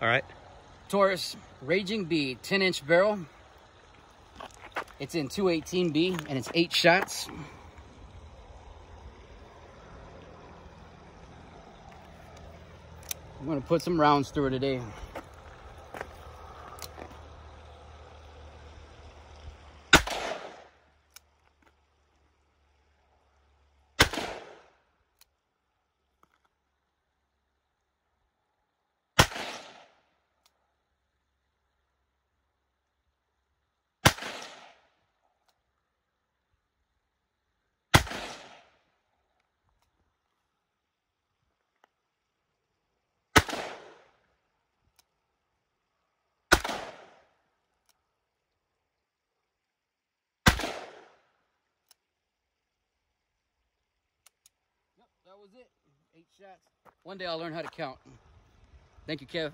All right. Taurus Raging Bee 10 inch barrel. It's in 218 Bee and it's eight shots. I'm gonna put some rounds through it today. That was it. Eight shots. One day I'll learn how to count. Thank you, Kev.